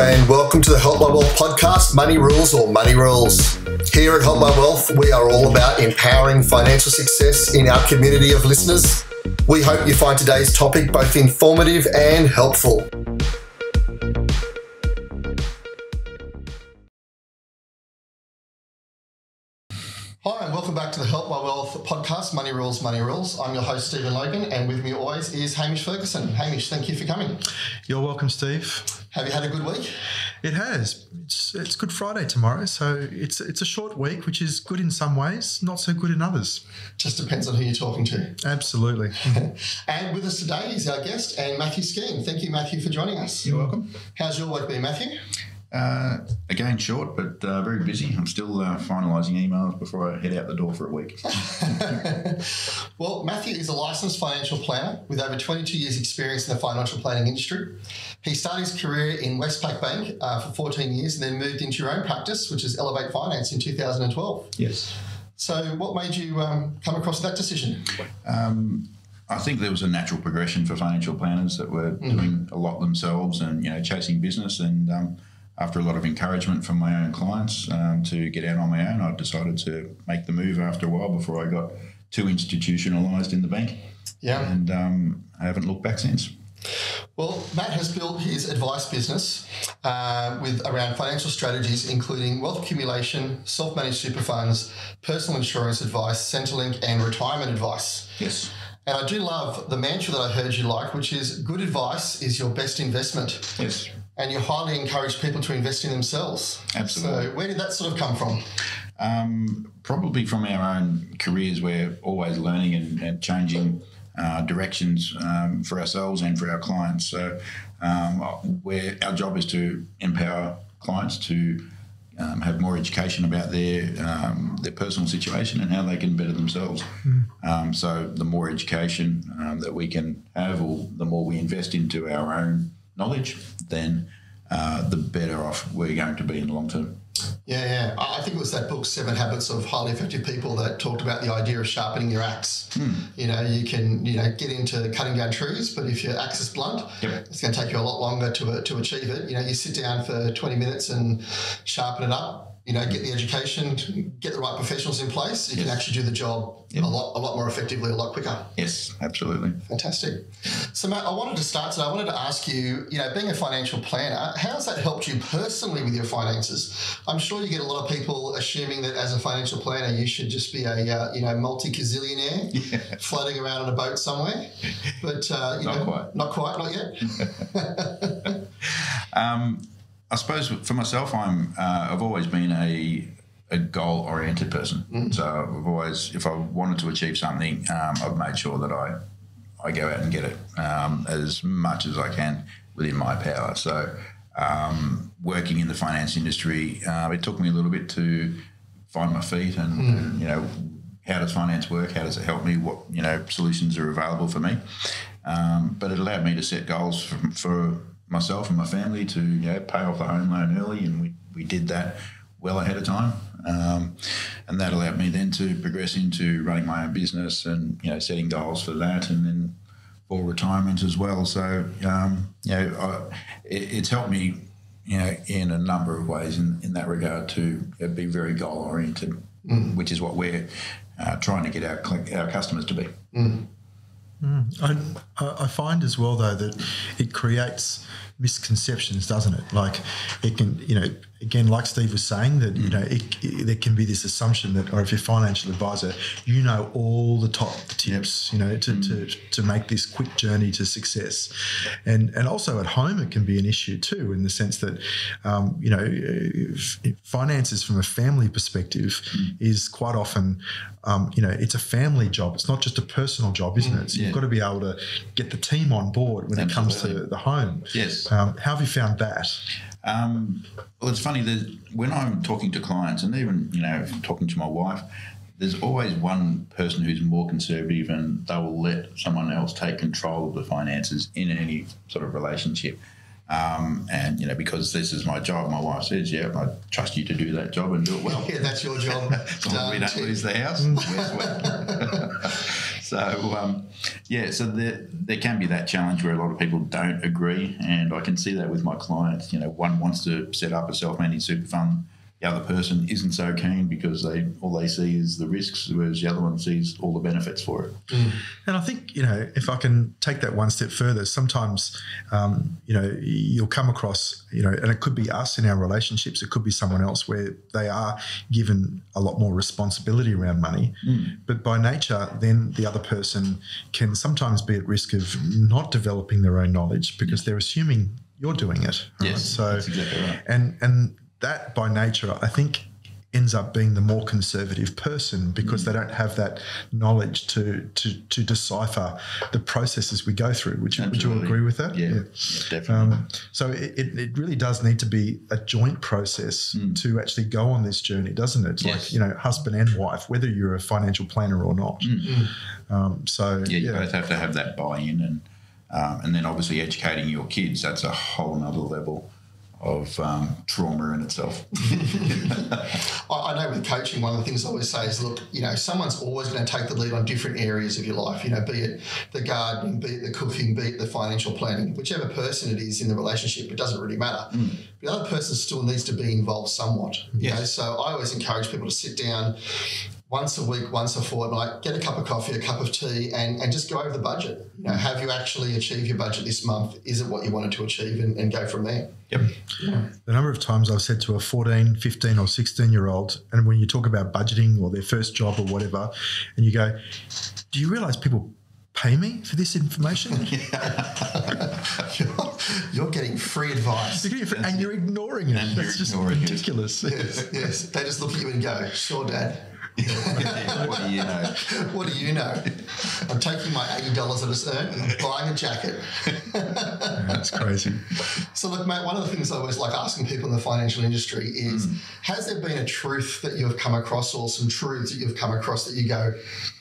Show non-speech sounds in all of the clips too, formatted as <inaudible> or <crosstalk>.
And welcome to the Help My Wealth podcast Money Rules or Money Rules. Here at Help My Wealth, we are all about empowering financial success in our community of listeners. We hope you find today's topic both informative and helpful. Hi, and welcome back to the Help My Wealth podcast, Money Rules, Money Rules. I'm your host, Stephen Logan, and with me always is Hamish Ferguson. Hamish, thank you for coming. You're welcome, Steve. Have you had a good week? It has. It's it's Good Friday tomorrow, so it's it's a short week, which is good in some ways, not so good in others. Just depends on who you're talking to. Absolutely. <laughs> and with us today is our guest and Matthew Skehan. Thank you, Matthew, for joining us. You're welcome. How's your week been, Matthew? Uh, again, short but uh, very busy. I'm still uh, finalising emails before I head out the door for a week. <laughs> well, Matthew is a licensed financial planner with over 22 years' experience in the financial planning industry. He started his career in Westpac Bank uh, for 14 years and then moved into your own practice, which is Elevate Finance in 2012. Yes. So, what made you um, come across that decision? Um, I think there was a natural progression for financial planners that were mm-hmm. doing a lot themselves and you know chasing business and um, after a lot of encouragement from my own clients um, to get out on my own, I decided to make the move after a while before I got too institutionalised in the bank. Yeah. And um, I haven't looked back since. Well, Matt has built his advice business uh, with around financial strategies, including wealth accumulation, self managed super funds, personal insurance advice, Centrelink, and retirement advice. Yes. And I do love the mantra that I heard you like, which is good advice is your best investment. Yes and you highly encourage people to invest in themselves. Absolutely. So, where did that sort of come from? Um, probably from our own careers. We're always learning and, and changing uh, directions um, for ourselves and for our clients. So, um, where our job is to empower clients to um, have more education about their um, their personal situation and how they can better themselves. Mm. Um, so the more education um, that we can have, or the more we invest into our own knowledge, then uh, the better off we're going to be in the long term. Yeah, yeah. I think it was that book, Seven Habits of Highly Effective People, that talked about the idea of sharpening your axe. Mm. You know, you can, you know, get into cutting down trees, but if your axe is blunt, yep. it's going to take you a lot longer to, to achieve it. You know, you sit down for 20 minutes and sharpen it up you know, get the education, get the right professionals in place, you yes. can actually do the job yep. a lot, a lot more effectively, a lot quicker. Yes, absolutely. Fantastic. So, Matt, I wanted to start today. I wanted to ask you, you know, being a financial planner, how has that helped you personally with your finances? I'm sure you get a lot of people assuming that as a financial planner, you should just be a, uh, you know, multi gazillionaire <laughs> yeah. floating around on a boat somewhere. But uh, you not know, quite. Not quite. Not yet. <laughs> <laughs> um, I suppose for myself, I'm uh, I've always been a a goal oriented person. Mm. So I've always, if I wanted to achieve something, um, I've made sure that I I go out and get it um, as much as I can within my power. So um, working in the finance industry, uh, it took me a little bit to find my feet and, mm. and, you know how does finance work? How does it help me? What you know solutions are available for me? Um, but it allowed me to set goals for, for myself and my family to you know, pay off the home loan early, and we, we did that well ahead of time. Um, and that allowed me then to progress into running my own business and you know setting goals for that, and then for retirement as well. So um, you know, I, it, it's helped me you know in a number of ways in, in that regard to be very goal oriented, mm. which is what we're uh, trying to get our our customers to be. Mm. Mm. I, I find as well though that it creates misconceptions, doesn't it? Like it can, you know, again, like Steve was saying, that you know, it, it, there can be this assumption that, or if you're a financial advisor, you know all the top tips, you know, to, mm. to, to make this quick journey to success, and and also at home it can be an issue too, in the sense that, um, you know, finances from a family perspective mm. is quite often, um, you know, it's a family job. It's not just a personal job, isn't mm. it? So yeah. you've got to be able to get the team on board when Absolutely. it comes to the home. Yes. Um, how have you found that? Um, well, it's funny that when I'm talking to clients, and even you know talking to my wife, there's always one person who's more conservative, and they will let someone else take control of the finances in any sort of relationship. Um, and you know, because this is my job, my wife says, "Yeah, I trust you to do that job and do it well." <laughs> yeah, that's your job. <laughs> we don't lose the house. <laughs> so um, yeah, so there there can be that challenge where a lot of people don't agree, and I can see that with my clients. You know, one wants to set up a self-managed super fund the other person isn't so keen because they all they see is the risks, whereas the other one sees all the benefits for it. Mm. And I think you know if I can take that one step further, sometimes um, you know you'll come across you know, and it could be us in our relationships, it could be someone else where they are given a lot more responsibility around money, mm. but by nature, then the other person can sometimes be at risk of not developing their own knowledge because they're assuming you're doing it. Right? Yes, so exactly right. and and that by nature, I think, ends up being the more conservative person because mm. they don't have that knowledge to to to decipher the processes we go through. Would you, would you agree with that? Yeah, yeah. yeah definitely. Um, so it, it really does need to be a joint process mm. to actually go on this journey, doesn't it? Yes. Like you know, husband and wife, whether you're a financial planner or not. Mm. Um, so yeah, you yeah. both have to have that buy-in and. Um, and then obviously educating your kids, that's a whole nother level of um, trauma in itself. <laughs> I know with coaching, one of the things I always say is, look, you know, someone's always going to take the lead on different areas of your life. You know, be it the gardening, be it the cooking, be it the financial planning, whichever person it is in the relationship, it doesn't really matter. Mm. The other person still needs to be involved somewhat. You yes. know, so I always encourage people to sit down once a week, once a fortnight, get a cup of coffee, a cup of tea, and, and just go over the budget. You know, mm-hmm. have you actually achieved your budget this month? Is it what you wanted to achieve? And, and go from there. Yep. Yeah. The number of times I've said to a 14, 15, or 16 year old, and when you talk about budgeting or their first job or whatever, and you go, Do you realize people pay me for this information? <laughs> <laughs> you're, you're, getting free advice. You're getting, and you're ignoring it. And That's just ridiculous. Yes, yes. They just look at you and go, Sure, Dad what do you know? What do you know? I'm taking my eighty dollars that I earned and buying a jacket. That's crazy. So look, mate. One of the things I always like asking people in the financial industry is: mm. Has there been a truth that you've come across, or some truths that you've come across that you go,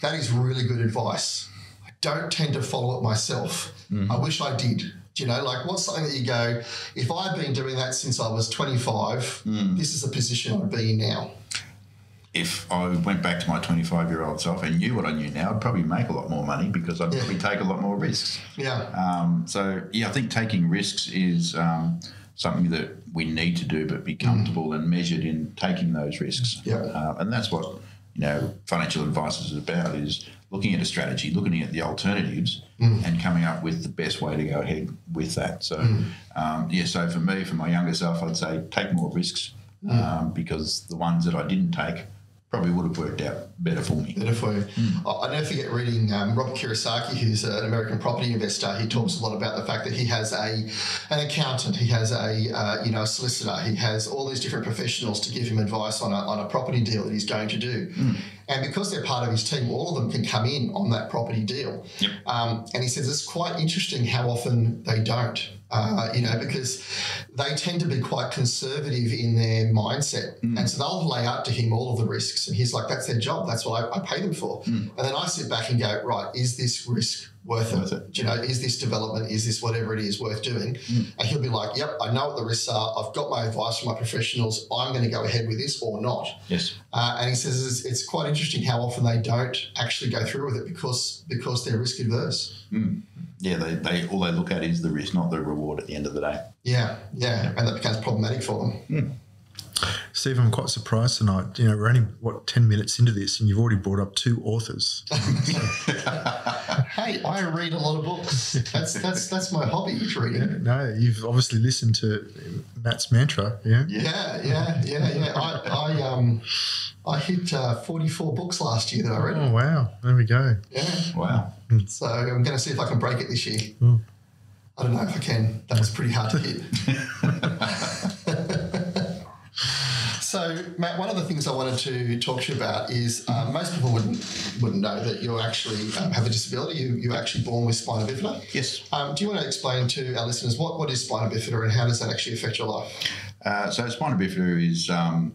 "That is really good advice." I don't tend to follow it myself. Mm. I wish I did. Do you know, like what's something that you go, if I've been doing that since I was 25, mm. this is the position I'd be in now if I went back to my 25 year old self and knew what I knew now, I'd probably make a lot more money because I'd yeah. probably take a lot more risks. Yeah. Um, so, yeah, I think taking risks is um, something that we need to do, but be mm. comfortable mm. and measured in taking those risks. Yeah. Uh, and that's what, you know, financial advice is about is looking at a strategy, looking at the alternatives mm. and coming up with the best way to go ahead with that. So, mm. um, yeah, so for me, for my younger self, I'd say take more risks mm. um, because the ones that I didn't take – probably would have worked out better for me. Better for you. Mm. I never forget reading um, Robert Kiyosaki, who's an American property investor. He talks a lot about the fact that he has a an accountant, he has a uh, you know a solicitor, he has all these different professionals to give him advice on a, on a property deal that he's going to do. Mm. And because they're part of his team, all of them can come in on that property deal. Yep. Um, and he says it's quite interesting how often they don't. Uh, you know, because they tend to be quite conservative in their mindset. Mm. And so they'll lay out to him all of the risks. And he's like, that's their job. That's what I, I pay them for. Mm. And then I sit back and go, right, is this risk worth, it? it? you know, is this development, is this whatever it is worth doing? Mm. And he'll be like, yep, I know what the risks are. I've got my advice from my professionals. I'm going to go ahead with this or not. Yes. Uh, and he says it's, it's, quite interesting how often they don't actually go through with it because because they're risk adverse. Mm yeah, they, they all they look at is the risk, not the reward at the end of the day. Yeah, yeah, and that becomes problematic for them. Mm. Steve, I'm quite surprised tonight. You know, we're only what ten minutes into this, and you've already brought up two authors. <laughs> hey, I read a lot of books. That's that's that's my hobby. Is reading. No, you've obviously listened to Matt's mantra. Yeah. Yeah, yeah, yeah, yeah. I, I um, I hit uh, 44 books last year that I read. Oh wow! There we go. Yeah. Wow. So I'm going to see if I can break it this year. Mm. I don't know if I can. That was pretty hard to hit. <laughs> <laughs> So, Matt, one of the things I wanted to talk to you about is um, most people wouldn't wouldn't know that you actually um, have a disability. You you're actually born with spina bifida. Yes. Um, do you want to explain to our listeners what, what is spina bifida and how does that actually affect your life? Uh, so, spina bifida is um,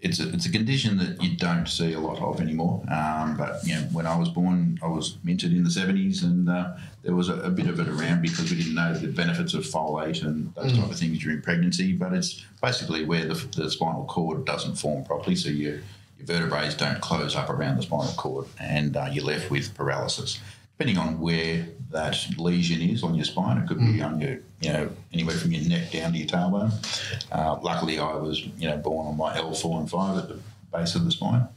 it's a, it's a condition that you don't see a lot of anymore. Um, but you know, when I was born, I was minted in the seventies, and uh, there was a, a, bit of it around because we didn't know the benefits of folate and those mm. type of things during pregnancy. But it's basically where the, the spinal cord doesn't form properly, so you your vertebrae don't close up around the spinal cord, and uh, you're left with paralysis. Depending on where that lesion is on your spine, it could be on your, you know, anywhere from your neck down to your tailbone. Uh, luckily, I was, you know, born on my L4 and 5 at the base of the spine.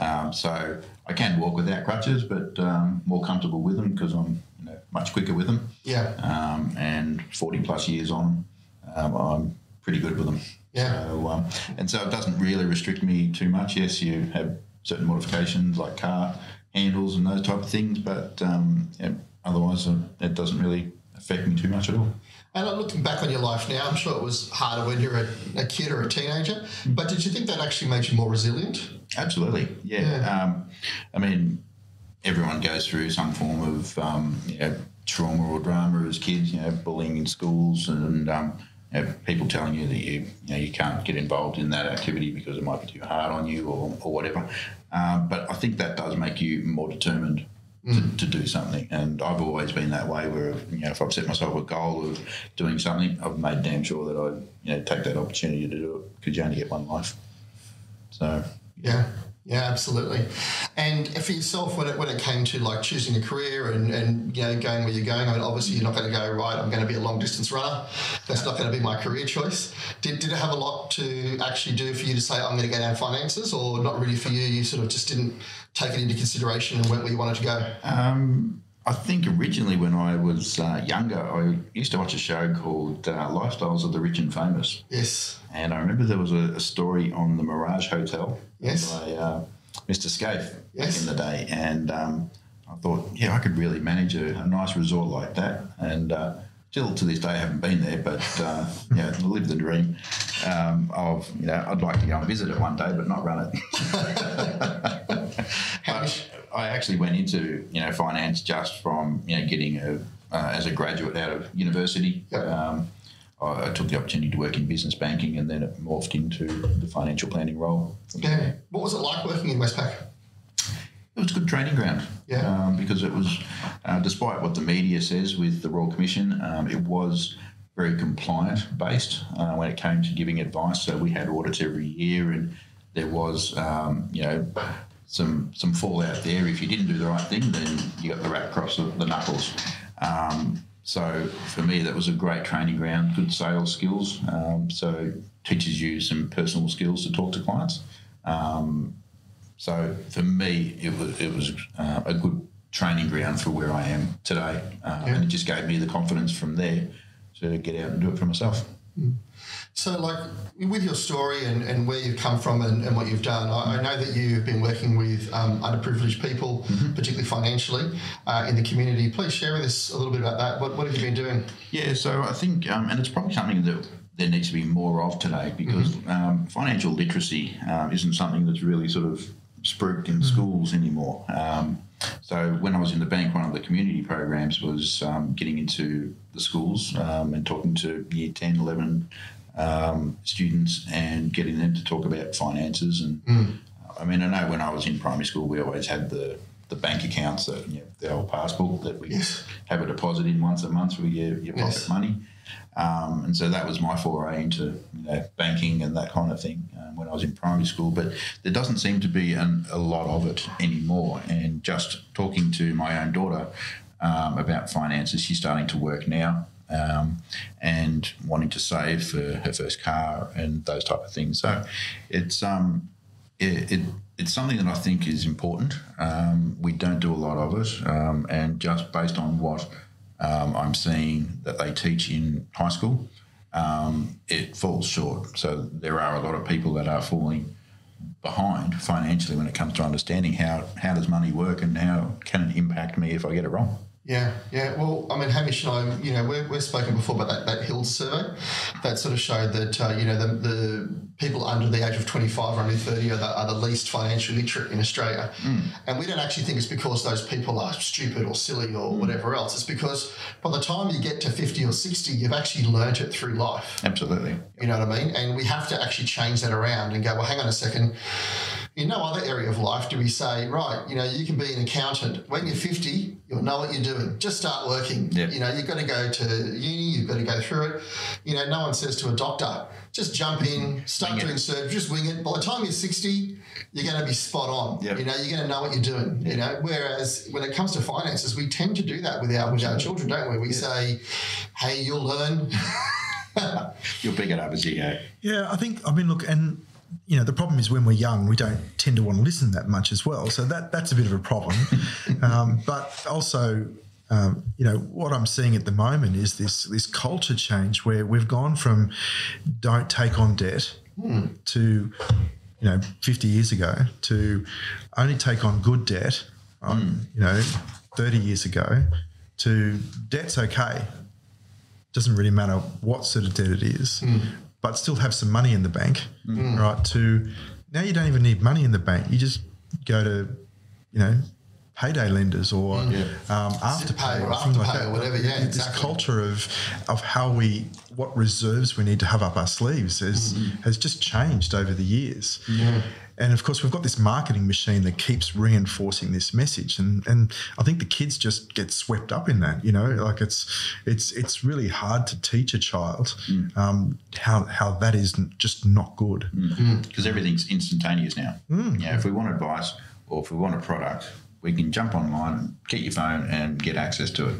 Um, so I can walk without crutches, but um, more comfortable with them because I'm you know, much quicker with them. Yeah. Um, and 40 plus years on, um, I'm pretty good with them. Yeah. So, um, and so it doesn't really restrict me too much. Yes, you have certain modifications like car handles and those type of things, but um, otherwise uh, it doesn't really affect me too much at all. And uh, looking back on your life now, I'm sure it was harder when you were a, a kid or a teenager. But did you think that actually made you more resilient? Absolutely, yeah. Yeah. Um, I mean, everyone goes through some form of um, you know, trauma or drama as kids. You know, bullying in schools and um, you know, people telling you that you you know you can't get involved in that activity because it might be too hard on you or, or whatever. Um, but I think that does make you more determined. To, mm. to do something, and I've always been that way. Where you know, if I've set myself a goal of doing something, I've made damn sure that I you know take that opportunity to do it because you only get one life. So Yeah, yeah, absolutely. And for yourself, when it when it came to like choosing a career and, and you know going where you're going, I mean, obviously you're not going to go right. I'm going to be a long distance runner. That's not going to be my career choice. Did, did it have a lot to actually do for you to say I'm going to go down finances, or not really for you? You sort of just didn't take it into consideration and went where you wanted to go. Um, I think originally when I was uh, younger, I used to watch a show called uh, Lifestyles of the Rich and Famous. Yes. And I remember there was a, a story on the Mirage Hotel Yes. by uh, Mr. Scaife Yes. back in the day. And um, I thought, yeah, I could really manage a, a nice resort like that. And uh, still to this day, I haven't been there, but uh, <laughs> yeah, live the dream um, of, you know, I'd like to go and visit it one day, but not run it. <laughs> But I actually went into you know finance just from you know getting a uh, as a graduate out of university. Yep. Um, I, took the opportunity to work in business banking, and then it morphed into the financial planning role. yeah. What was it like working in Westpac? It was a good training ground. Yeah. Um, because it was, uh, despite what the media says with the Royal Commission, um, it was very compliant based uh, when it came to giving advice. So we had audits every year, and there was, um, you know, some some fallout there. If you didn't do the right thing, then you got the rap across the, the knuckles. Um, so for me, that was a great training ground. Good sales skills. Um, so teaches you some personal skills to talk to clients. Um, so for me, it was it was uh, a good training ground for where I am today, uh, and it just gave me the confidence from there to get out and do it for myself. So, like with your story and, and where you've come from and, and what you've done, I, I know that you've been working with um, underprivileged people, particularly financially, uh, in the community. Please share with us a little bit about that. What, what have you been doing? Yeah, so I think, um, and it's probably something that there needs to be more of today because um, financial literacy um, isn't something that's really sort of spruiked in schools anymore. Um, so when I was in the bank, one of the community programs was um, getting into the schools um, and talking to year 10, 11 um, students and getting them to talk about finances. And I mean, I know when I was in primary school, we always had the the bank accounts, that, you know, the old passbook that we Yes. have a deposit in once a month for your, your pocket Yes. money. Um, and so that was my foray into you know, banking and that kind of thing um, when I was in primary school. But there doesn't seem to be an, a lot of it anymore. And just talking to my own daughter um, about finances, she's starting to work now um, and wanting to save for her first car and those type of things. So it's um, it, it it's something that I think is important. Um, we don't do a lot of it, um, and just based on what um, I'm seeing that they teach in high school, um, it falls short. So there are a lot of people that are falling behind financially when it comes to understanding how how does money work and how can it impact me if I get it wrong. Yeah, yeah. Well, I mean, Hamish and I, you know, we've, we've spoken before about that, that Hills survey that sort of showed that, uh, you know, the, the people under the age of 25 or under 30 are the, are the least financially literate in Australia. And we don't actually think it's because those people are stupid or silly or whatever else. It's because by the time you get to 50 or 60, you've actually learnt it through life. Absolutely. You know what I mean? And we have to actually change that around and go, well, hang on a second. In no other area of life do we say, right, you know, you can be an accountant. When you're 50, you'll know what you're doing. Just start working. Yep. You know, you've got to go to uni, you've got to go through it. You know, no one says to a doctor, just jump in, start Wing it. doing surgery, just wing it. By the time you're 60, you're going to be spot on. Yep. You know, you're going to know what you're doing. You know, whereas when it comes to finances, we tend to do that with our with our children, don't we? We say, hey, you'll learn. You'll pick it up as you go. Yeah, I think. I mean, look, and you know, the problem is when we're young, we don't tend to want to listen that much as well. So that that's a bit of a problem. <laughs> um, but also, um, you know, what I'm seeing at the moment is this this culture change where we've gone from don't take on debt to you know 50 years ago to only take on good debt. Um, You know, 30 years ago to debt's okay doesn't really matter what sort of debt it is, but still have some money in the bank, mm. right? To now you don't even need money in the bank. You just go to, you know, payday lenders or mm. um, afterpay Zippay or things Afterpay or whatever, yeah, This exactly. culture of of how we what reserves we need to have up our sleeves has mm-hmm. has just changed over the years. And of course, we've got this marketing machine that keeps reinforcing this message, and and I think the kids just get swept up in that. You know, like it's it's it's really hard to teach a child mm. um, how how that is just not good. Mm. because everything's instantaneous now. Yeah, if we want advice or if we want a product, we can jump online, get your phone, and get access to it.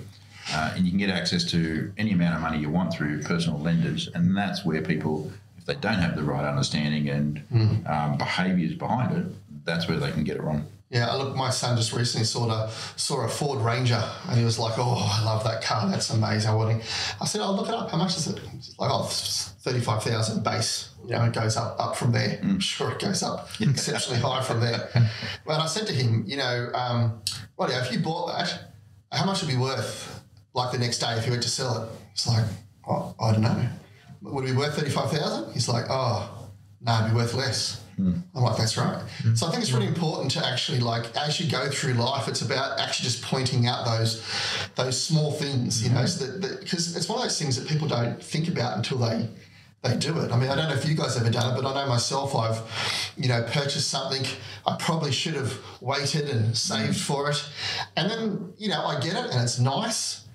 Uh, and you can get access to any amount of money you want through personal lenders, and that's where people, if they don't have the right understanding and um, behaviours behind it, that's where they can get it wrong. Yeah, I look, my son just recently saw a saw a Ford Ranger, and he was like, "Oh, I love that car. That's amazing." I want it. I said, "Oh, look it up. How much is it?" He's like, "Oh, thirty five thousand base. You know, it goes up up from there. I'm <laughs> sure it goes up exceptionally high from there." <laughs> Well, I said to him, "You know, um, well, yeah, if you bought that, how much would it be worth? Like the next day, if you went to sell it?" He's like, oh, "I don't know. Would it be worth thirty five thousand? He's like, "Oh, no, it'd be worth less." Mm. I'm like, that's right. Mm. So I think it's really important to actually like as you go through life, it's about actually just pointing out those those small things, you know, mm-hmm. so that because it's one of those things that people don't think about until they they do it. I mean, I don't know if you guys have ever done it, but I know myself, I've, you know, purchased something I probably should have waited and saved mm. for it. And then, you know, I get it and it's nice.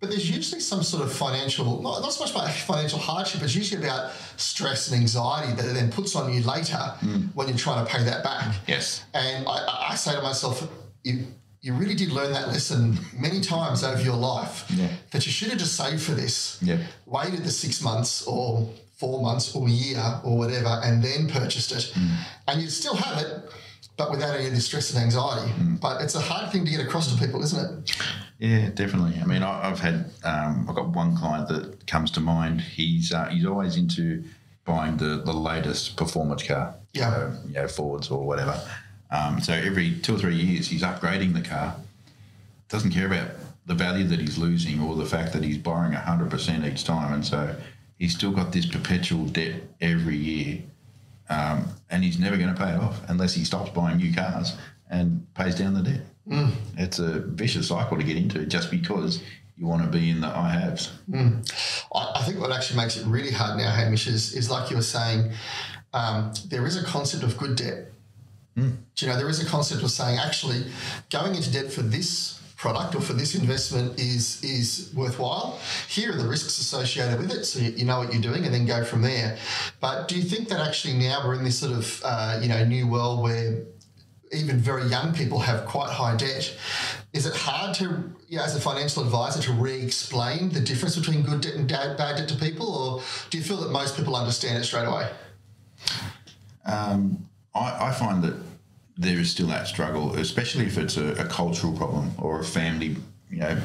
But there's usually some sort of financial, not, not so much about financial hardship, it's usually about stress and anxiety that it then puts on you later hmm. when you're trying to pay that back. Yes. And I, I say to myself, you, you really did learn that lesson many times over your life Yeah. that you should have just saved for this, Yep. waited the six months or four months or a year or whatever, and then purchased it. Hmm. And you'd still have it, but without any of the stress and anxiety. But it's a hard thing to get across to people, isn't it? Yeah, definitely. I mean, I've had um, I've got one client that comes to mind. He's uh, he's always into buying the, the latest performance car. Yeah. So, you know, Fords or whatever. Um, so every two or three years, he's upgrading the car. Doesn't care about the value that he's losing or the fact that he's borrowing hundred percent each time, and so he's still got this perpetual debt every year, um, and he's never going to pay it off unless he stops buying new cars and pays down the debt. It's a vicious cycle to get into just because you want to be in the I haves. I, I think what actually makes it really hard now, Hamish, is, is like you were saying, um, there is a concept of good debt. Do you know, there is a concept of saying actually going into debt for this product or for this investment is is worthwhile. Here are the risks associated with it, so you, know what you're doing, and then go from there. But do you think that actually now we're in this sort of uh, you know new world where even very young people have quite high debt. Is it hard to, as a financial advisor, to re-explain the difference between good debt and bad, bad debt to people, or do you feel that most people understand it straight away? Um, I, I find that there is still that struggle, especially if it's a, a cultural problem or a family, you know,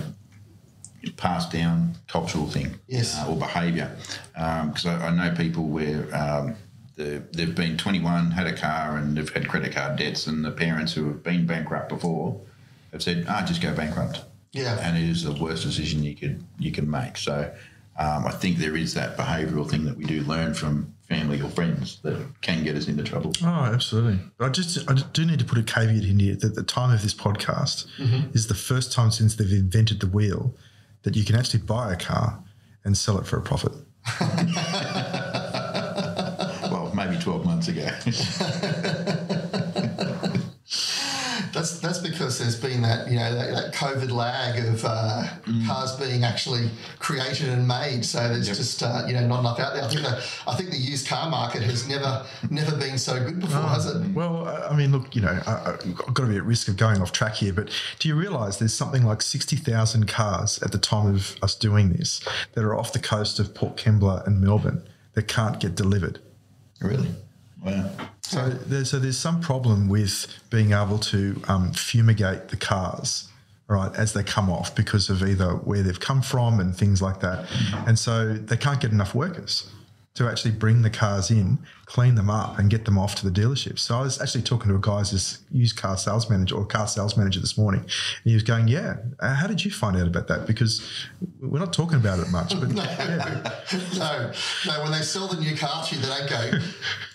passed down cultural thing Yes. uh, or behaviour. Because I, I know people where um, the, they've been 21, had a car, and they've had credit card debts, and the parents who have been bankrupt before have said, "Ah, just go bankrupt." Yeah. and it is the worst decision you could you can make. So um, I think there is that behavioural thing that we do learn from family or friends that can get us into trouble. Oh, absolutely. I just I do need to put a caveat in here that the time of this podcast mm-hmm. is the first time since they've invented the wheel that you can actually buy a car and sell it for a profit. <laughs> Well, maybe 12 months ago. <laughs> That's that's because there's been that you know that, that COVID lag of uh, cars being actually created and made. So there's just uh, you know not enough out there. I think the I think the used car market has never never been so good before, has it? Well, I mean, look, you know, I, I've got to be at risk of going off track here, but do you realise there's something like 60,000 cars at the time of us doing this that are off the coast of Port Kembla and Melbourne that can't get delivered? Really? Wow. So there's, so there's some problem with being able to um, fumigate the cars, right, as they come off because of either where they've come from and things like that. And so they can't get enough workers to actually bring the cars in, clean them up, and get them off to the dealership. So I was actually talking to a guy who's this used car sales manager or car sales manager this morning, and he was going, "Yeah, uh, how did you find out about that? Because we're not talking about it much, but <laughs> yeah, no, no. When they sell the new car to you, they don't go.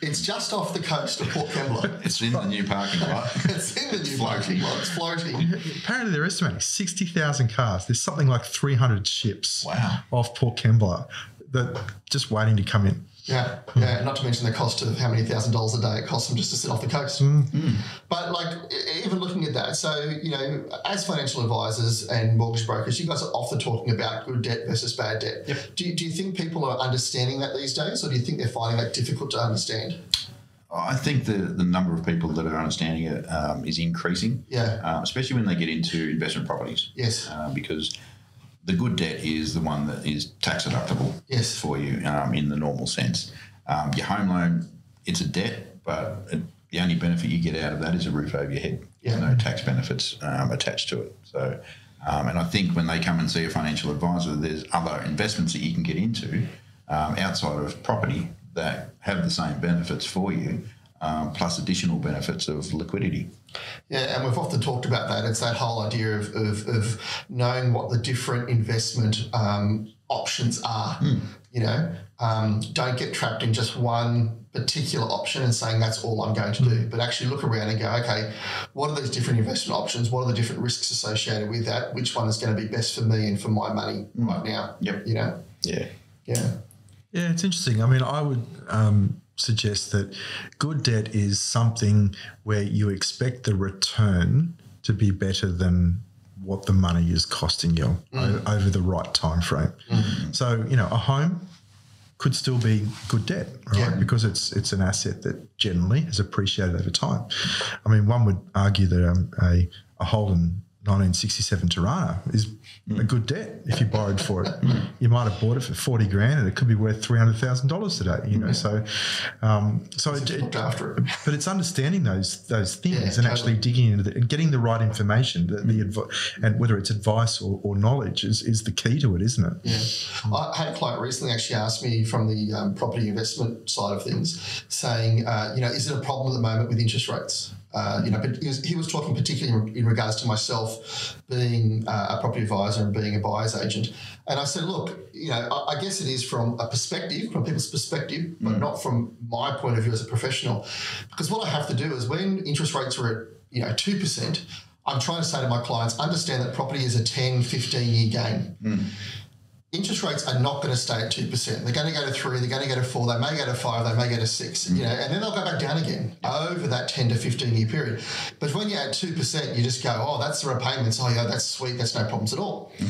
It's just off the coast of Port Kembla. <laughs> It's in the new parking lot. <laughs> It's in the new parking lot. It's floating. apparently they're estimating 60,000 cars. There's something like 300 ships Wow. off Port Kembla that just waiting to come in. Yeah, yeah. Not to mention the cost of how many thousand dollars a day it costs them just to sit off the coast. But like even looking at that, so you know, as financial advisors and mortgage brokers, you guys are often talking about good debt versus bad debt. Do, you, do you think people are understanding that these days, or do you think they're finding that difficult to understand? I think the, the number of people that are understanding it um, is increasing, Yeah. uh, especially when they get into investment properties. Yes. Uh, because the good debt is the one that is tax deductible Yes. for you um, in the normal sense. Um, your home loan, it's a debt, but it, the only benefit you get out of that is a roof over your head. Yeah. No tax benefits um, attached to it. So, um, and I think when they come and see a financial advisor, there's other investments that you can get into um, outside of property that have the same benefits for you, um, plus additional benefits of liquidity. Yeah, and we've often talked about that. It's that whole idea of, of, of knowing what the different investment um, options are. You know, um, don't get trapped in just one particular option and saying that's all I'm going to do, but actually look around and go, okay, what are these different investment options? What are the different risks associated with that? Which one is going to be best for me and for my money right now? Yep. You know, Yeah. yeah. Yeah, it's interesting. I mean, I would um, suggest that good debt is something where you expect the return to be better than what the money is costing you o- over the right time frame. So, you know, a home could still be good debt, right? Yeah. Because it's it's an asset that generally has appreciated over time. I mean, one would argue that um, a a Holden 1967 Torana is a good debt if you borrowed for it. You might have bought it for 40 grand and it could be worth $300,000 today, you know. So, um, so it, it- after it. but it's understanding those those things Yeah, and totally. actually digging into it and getting the right information. The, the advi- and whether it's advice or, or knowledge is, is the key to it, isn't it? Yeah. I had a client recently actually asked me from the um, property investment side of things, saying, uh, you know, is it a problem at the moment with interest rates? Uh, you know, but he was, he was talking particularly in, regards to myself being uh, a property advisor and being a buyer's agent. And I said, look, you know, I, I guess it is from a perspective, from people's perspective, but not from my point of view as a professional. Because what I have to do is when interest rates are at, you know, 2%, I'm trying to say to my clients, understand that property is a 10, 15 year game interest rates are not going to stay at 2%. They're going to go to 3, they're going to go to 4, they may go to 5, they may go to 6, you mm. know, and then they'll go back down again over that 10 to 15 year period. But when you're at 2%, you just go, oh, that's the repayments. Oh, yeah, that's sweet. That's no problems at all. Mm.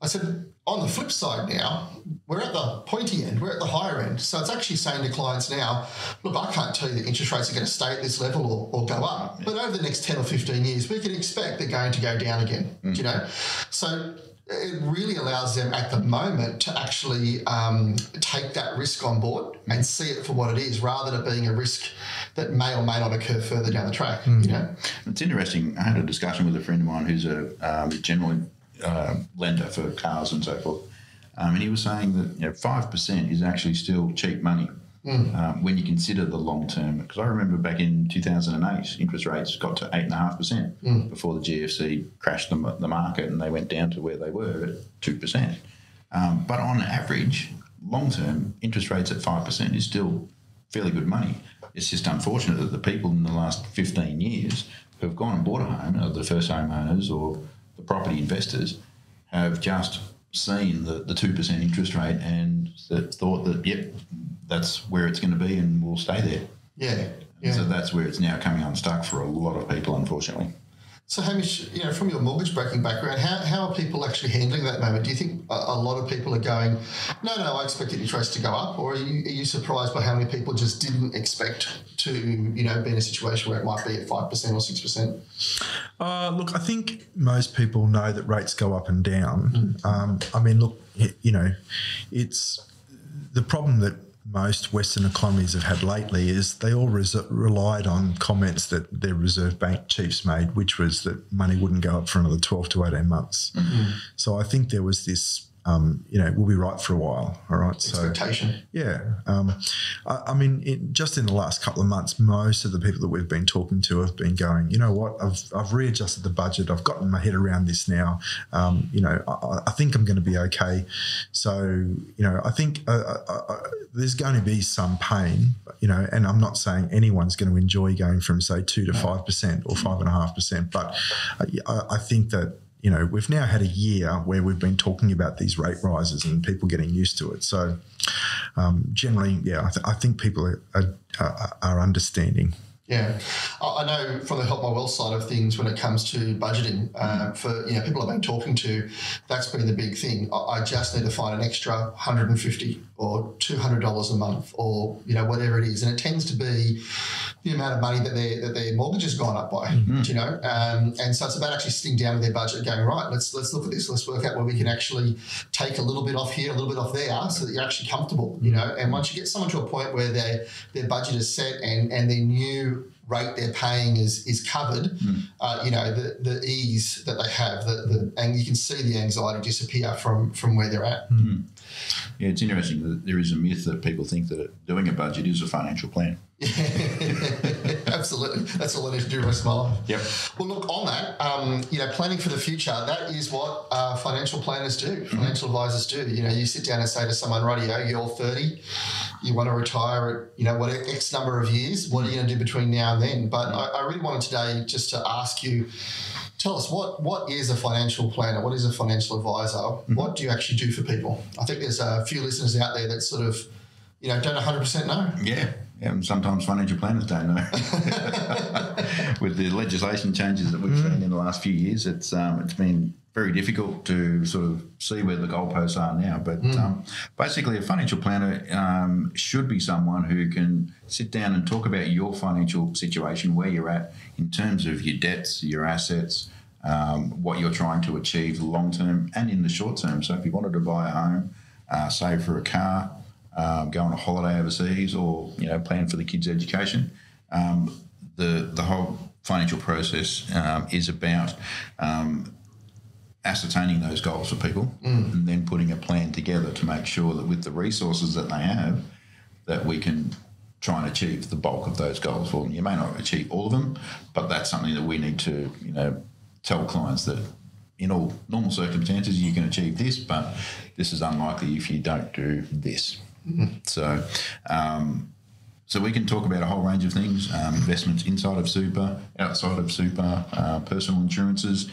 I said, on the flip side now, we're at the pointy end, we're at the higher end. So it's actually saying to clients now, look, I can't tell you that interest rates are going to stay at this level or, or go up. But over the next 10 or 15 years, we can expect they're going to go down again, mm. you know? So it really allows them at the moment to actually um, take that risk on board and see it for what it is rather than it being a risk that may or may not occur further down the track, you know? It's interesting. I had a discussion with a friend of mine who's a um, general uh, lender for cars and so forth, um, and he was saying that you know five percent is actually still cheap money um, when you consider the long term. Because I remember back in two thousand and eight, interest rates got to eight and a half percent before the GFC crashed the, the market, and they went down to where they were at two percent. Um, but on average, long term, interest rates at five percent is still fairly good money. It's just unfortunate that the people in the last 15 years who have gone and bought a home, uh, the first homeowners or the property investors, have just seen the, the 2% interest rate and that thought that, yep, that's where it's going to be and we'll stay there. Yeah. Yeah. So that's where it's now coming unstuck for a lot of people, unfortunately. So, Hamish, you know, from your mortgage broking background, how, how are people actually handling that moment? Do you think a, a lot of people are going, no, no, I expected interest rates to go up, or are you, are you surprised by how many people just didn't expect to, you know, be in a situation where it might be at five percent or six percent? Uh, look, I think most people know that rates go up and down. Um, I mean, look, you know, it's the problem that most Western economies have had lately is they all res- relied on comments that their Reserve Bank chiefs made, which was that money wouldn't go up for another 12 to 18 months. Mm-hmm. So I think there was this, um, you know, we'll be right for a while. All right. So Expectation. yeah, um, I, I mean, it, just in the last couple of months, most of the people that we've been talking to have been going, you know what, I've, I've readjusted the budget, I've gotten my head around this now. Um, you know, I, I think I'm going to be okay. So, you know, I think uh, uh, uh, there's going to be some pain, you know, and I'm not saying anyone's going to enjoy going from say two to five percent or five and a half percent, but I, I think that you know, we've now had a year where we've been talking about these rate rises and people getting used to it. So, um, generally, yeah, I, th- I think people are, are, are, are understanding. Yeah, I know from the Help My Wealth side of things, when it comes to budgeting, uh, for you know people I've been talking to, that's been the big thing. I, I just need to find an extra hundred and fifty or two hundred dollars a month, or you know whatever it is, and it tends to be the amount of money that their that their mortgage has gone up by. You know, um, and so it's about actually sitting down with their budget, and going right. Let's let's look at this. Let's work out where we can actually take a little bit off here, a little bit off there, so that you're actually comfortable. You know, and once you get someone to a point where their their budget is set and and their new rate they're paying is is covered, uh, you know, the, the ease that they have, the, the and you can see the anxiety disappear from from where they're at. Yeah, it's interesting that there is a myth that people think that doing a budget is a financial plan. <laughs> Absolutely, that's all I need to do rest of my life. Yep. Well, look on that. Um, you know, planning for the future. That is what uh, financial planners do. Financial advisors do. You know, you sit down and say to someone, "Radio, you're 30. You want to retire at you know what X number of years. What are you going to do between now and then?" But I, I really wanted today just to ask you. Tell us what what is a financial planner? What is a financial advisor? What do you actually do for people? I think there's a few listeners out there that sort of, you know, don't 100 percent know. Yeah. Yeah, and sometimes financial planners don't know. <laughs> With the legislation changes that we've seen in the last few years, it's um, it's been very difficult to sort of see where the goalposts are now. But um, basically, a financial planner um, should be someone who can sit down and talk about your financial situation, where you're at in terms of your debts, your assets, um, what you're trying to achieve long term and in the short term. So, if you wanted to buy a home, uh, save for a car, um, go on a holiday overseas, or you know, plan for the kids' education, um, the the whole financial process um, is about um, ascertaining those goals for people and then putting a plan together to make sure that with the resources that they have that we can try and achieve the bulk of those goals. Well you may not achieve all of them but that's something that we need to you know tell clients that in all normal circumstances you can achieve this but this is unlikely if you don't do this <laughs> so um, so we can talk about a whole range of things: um, investments inside of super, outside of super, uh, personal insurances.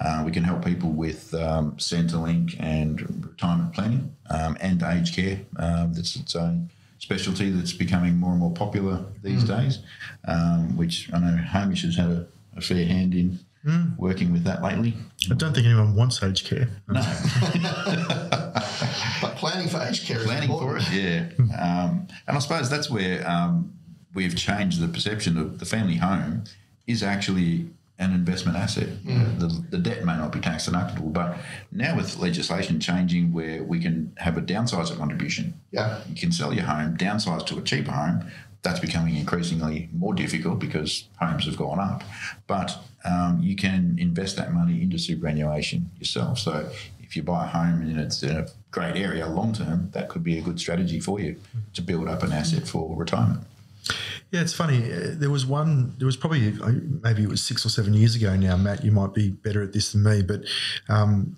Uh, we can help people with um, Centrelink and retirement planning um, and aged care. Um, that's its own specialty that's becoming more and more popular these days. Um, which I know Hamish has had a, a fair hand in working with that lately. I don't think anyone wants aged care. No, <laughs> But planning for aged care is planning for important. it, yeah. Um, and I suppose that's where um, we've changed the perception of the family home is actually an investment asset. The, the debt may not be tax deductible, but now with legislation changing where we can have a downsizer contribution, Yeah. you can sell your home, downsize to a cheaper home. That's becoming increasingly more difficult because homes have gone up. But um, you can invest that money into superannuation yourself. So if you buy a home and it's in a great area long term, that could be a good strategy for you to build up an asset for retirement. Yeah, it's funny. uh, There was one. There was probably uh, maybe it was six or seven years ago now. Matt, you might be better at this than me, but um,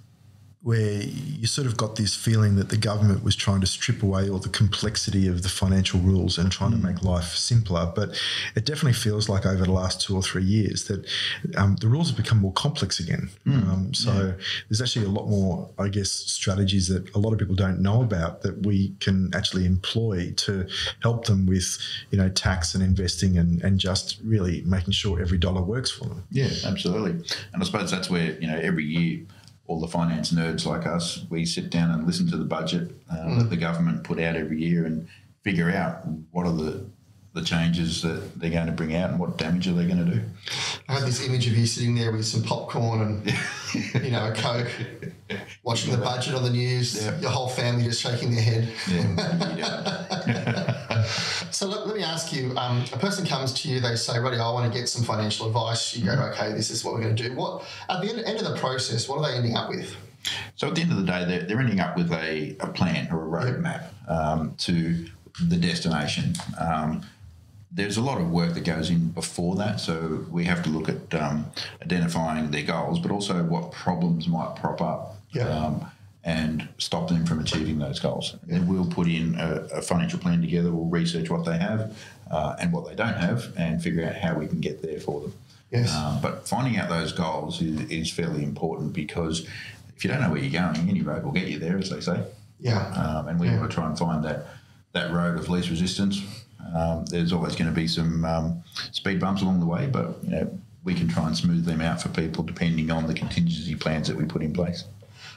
where you sort of got this feeling that the government was trying to strip away all the complexity of the financial rules and trying to make life simpler. But it definitely feels like over the last two or three years that um, the rules have become more complex again. Um, so there's actually a lot more, I guess, strategies that a lot of people don't know about that we can actually employ to help them with, you know, tax and investing and, and just really making sure every dollar works for them. Yeah, absolutely. And I suppose that's where you know every year all the finance nerds like us we sit down and listen to the budget uh, that the government put out every year and figure out what are the the changes that they're going to bring out and what damage are they going to do. I had this image of you sitting there with some popcorn and you know a coke, watching the budget on the news. Yeah. Your whole family just shaking their head. Yeah. <laughs> So let, let me ask you: um, a person comes to you, they say, "Roddy, I want to get some financial advice." You go, "Okay, this is what we're going to do." What at the end, end of the process? What are they ending up with? So at the end of the day, they're, they're ending up with a, a plan or a roadmap um, to the destination. Um, there's a lot of work that goes in before that, so we have to look at um, identifying their goals, but also what problems might prop up. Yeah. And stop them from achieving those goals. And we'll put in a, a financial plan together. We'll research what they have uh, and what they don't have, and figure out how we can get there for them. Yes. Um, but finding out those goals is, is fairly important because if you don't know where you're going, any road will get you there, as they say. Yeah. Um, and we Yeah. want to try and find that that road of least resistance. Um, there's always going to be some um, speed bumps along the way, but you know we can try and smooth them out for people depending on the contingency plans that we put in place.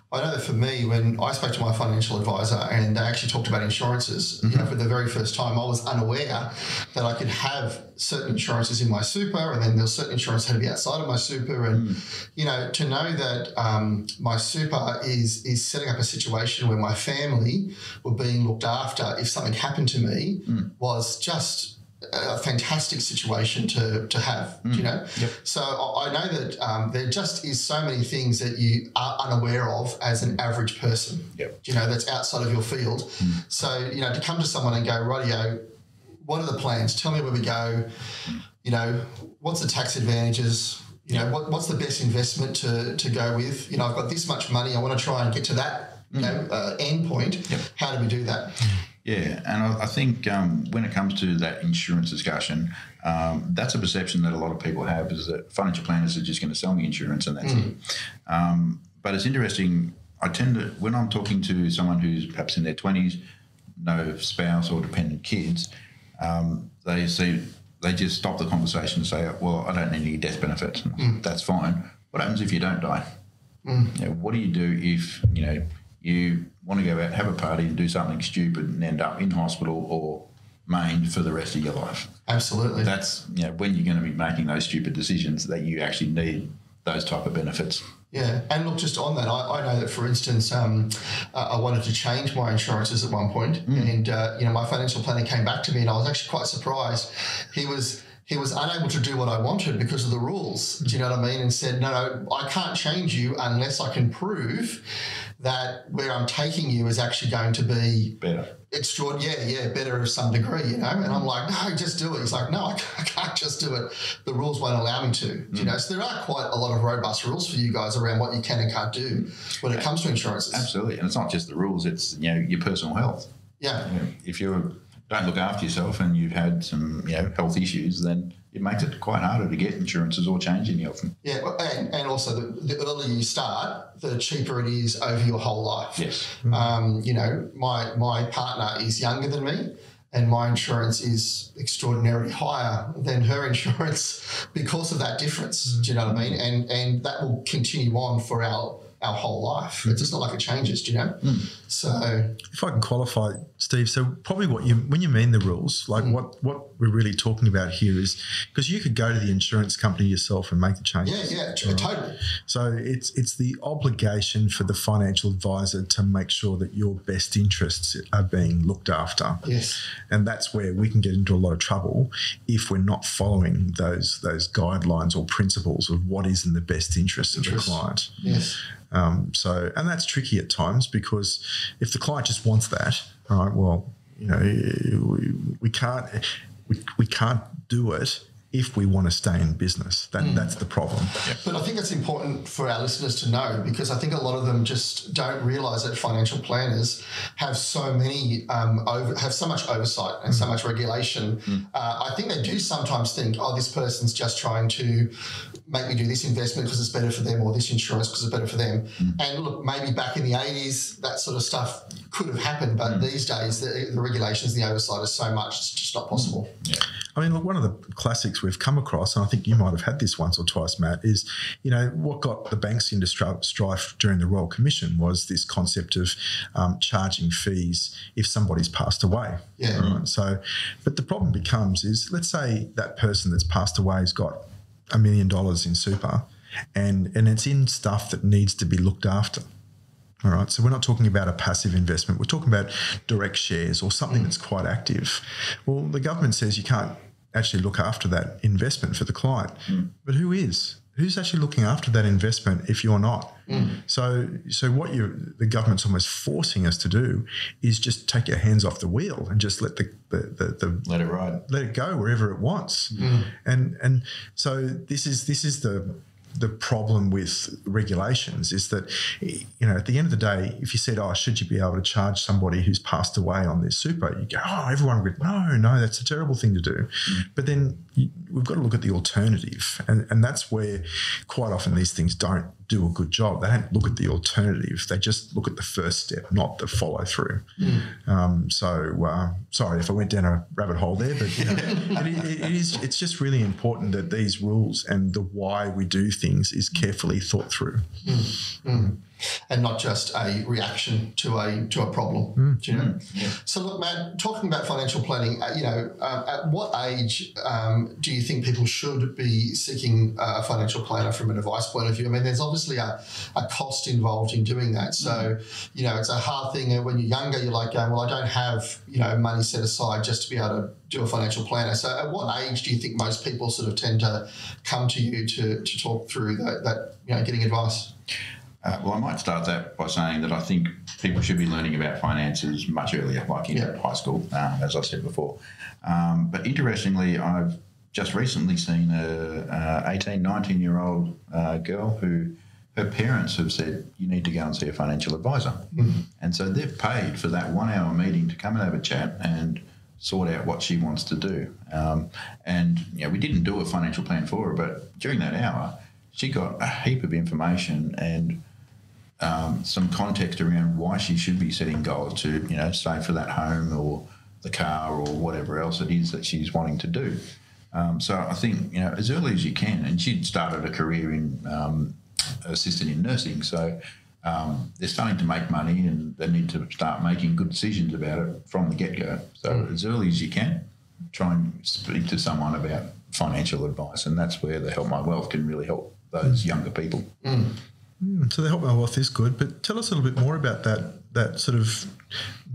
I know that for me, when I spoke to my financial advisor and they actually talked about insurances, you know, mm-hmm. for the very first time, I was unaware that I could have certain insurances in my super, and then there's certain insurance had to be outside of my super, and mm. you know, to know that um, my super is is setting up a situation where my family were being looked after if something happened to me mm. was just a fantastic situation to, to have, you know? So I know that um, there just is so many things that you are unaware of as an average person, Yep. you know, that's outside of your field. So, you know, to come to someone and go, radio, what are the plans? Tell me where we go. You know, what's the tax advantages? You know, what, what's the best investment to, to go with? You know, I've got this much money. I want to try and get to that, you know, uh, end point. How do we do that? Yeah, and I, I think um, when it comes to that insurance discussion, um, that's a perception that a lot of people have is that financial planners are just going to sell me insurance and that's it. Um, but it's interesting. I tend to when I'm talking to someone who's perhaps in their twenties, no spouse or dependent kids, um, they say they just stop the conversation and say, "Well, I don't need any death benefits. That's fine. What happens if you don't die? You know, what do you do if you know you want to go out, have a party, and do something stupid, and end up in hospital or maimed for the rest of your life? Absolutely. That's you know when you're going to be making those stupid decisions that you actually need those type of benefits. Yeah, and look, just on that, I, I know that, for instance, um, uh, I wanted to change my insurances at one point, and uh, you know, my financial planner came back to me, and I was actually quite surprised. He was he was unable to do what I wanted because of the rules. Do you mm-hmm. know what I mean? And said, no, no, I can't change you unless I can prove that where I'm taking you is actually going to be Better. extraordinary, yeah, yeah, better of some degree, you know. And I'm mm-hmm. like, no, just do it. He's like, no, I can't, just do it. The rules won't allow me to, you mm. know. So there are quite a lot of robust rules for you guys around what you can and can't do when it comes to insurances. Absolutely, and it's not just the rules; it's you know your personal health. Yeah, if you don't look after yourself and you've had some you know health issues, then it makes it quite harder to get insurances or change any of them. yeah, and, and also the, the earlier you start, the cheaper it is over your whole life. Yes. Um, you know, my my partner is younger than me, and my insurance is extraordinarily higher than her <laughs> insurance because of that difference. Do you know what I mean? And and that will continue on for our our whole life. It's just not like it changes. Do you know? Hmm. So If I can qualify, Steve, so probably what you when you mean the rules, like hmm. what what we're really talking about here is because you could go to the insurance company yourself and make the yeah, changes. yeah, t- totally. So it's it's the obligation for the financial advisor to make sure that your best interests are being looked after. Yes. And that's where we can get into a lot of trouble if we're not following those those guidelines or principles of what is in the best interest of the client. Yes. Um, so, and that's tricky at times because if the client just wants that, all right, well, you know, we, we can't we, we can't do it if we want to stay in business. That, mm. That's the problem. But I think that's important for our listeners to know because I think a lot of them just don't realise that financial planners have so many um, over, have so much oversight and so mm. much regulation. Mm. Uh, I think they do sometimes think, oh, this person's just trying to make me do this investment because it's better for them, or this insurance because it's better for them. And look, maybe back in the eighties, that sort of stuff could have happened, but these days the, the regulations, the oversight is so much, it's just not possible. I mean, look, one of the classics we've come across, and I think you might have had this once or twice, Matt, is you know what got the banks into stri- strife during the Royal Commission was this concept of um, charging fees if somebody's passed away. Yeah. Right? So, but the problem becomes is let's say that person that's passed away has got a million dollars in super, and and it's in stuff that needs to be looked after. All right. So we're not talking about a passive investment. We're talking about direct shares or something that's quite active. Well, the government says you can't actually look after that investment for the client. Mm. But who is? Who's actually looking after that investment if you're not? Mm. So, so what you the government's almost forcing us to do is just take your hands off the wheel and just let the the, the, the Let it ride. let it go wherever it wants. Mm. And and so this is this is the the problem with regulations is that you know at the end of the day if you said oh should you be able to charge somebody who's passed away on their super? you go oh everyone would no no that's a terrible thing to do. Mm. But then you, we've got to look at the alternative and and that's where quite often these things don't do a good job. They don't look at the alternative. They just look at the first step not the follow through um, so uh, sorry if I went down a rabbit hole there, but you know, <laughs> it, it- it is. It's just really important that these rules and the why we do things is carefully thought through. And not just a reaction to a to a problem. Do you know? So look, Matt, talking about financial planning, uh, you know, um, at what age um, do you think people should be seeking a financial planner from an advice point of view? I mean, there's obviously a, a cost involved in doing that. So, you know, it's a hard thing. And when you're younger, you're like going, well, I don't have you know money set aside just to be able to do a financial planner. So, at what age do you think most people sort of tend to come to you to, to talk through that, that you know getting advice? Uh, well, I might start that by saying that I think people should be learning about finances much earlier, like in Yeah. high school, um, as I said before. Um, but interestingly, I've just recently seen a, a 18, 19 year old uh, girl who her parents have said, you need to go and see a financial advisor. And so they've paid for that one hour meeting to come and have a chat and sort out what she wants to do. Um, and you know, we didn't do a financial plan for her, but during that hour, she got a heap of information and um, some context around why she should be setting goals to, you know, save for that home or the car or whatever else it is that she's wanting to do. Um, so I think, you know, as early as you can, and she'd started a career in um, assistant in nursing, so um, they're starting to make money and they need to start making good decisions about it from the get go. So as early as you can, try and speak to someone about financial advice, and that's where the Help My Wealth can really help those younger people. So the help my wealth is good, but tell us a little bit more about that that sort of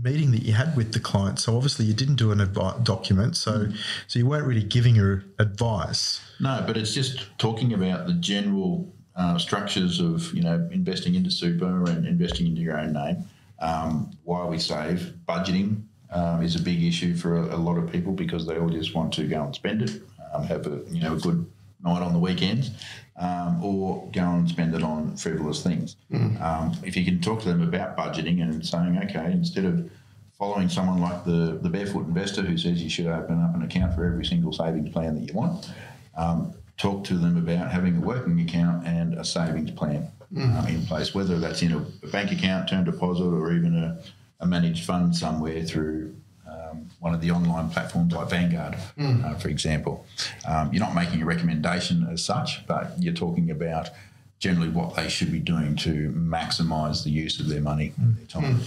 meeting that you had with the client. So obviously you didn't do an advi- document, so so you weren't really giving her advice. No, but it's just talking about the general uh, structures of you know investing into super and investing into your own name. Um, why we save budgeting um, is a big issue for a, a lot of people because they all just want to go and spend it, um, have a you know a good night on the weekends, um, or go and spend it on frivolous things. Um, if you can talk to them about budgeting and saying, okay, instead of following someone like the, the barefoot investor who says you should open up an account for every single savings plan that you want, um, talk to them about having a working account and a savings plan um, in place, whether that's in a, bank account, term deposit, or even a, a managed fund somewhere through one of the online platforms like Vanguard, uh, for example. Um, you're not making a recommendation as such, but you're talking about generally what they should be doing to maximise the use of their money, and their time.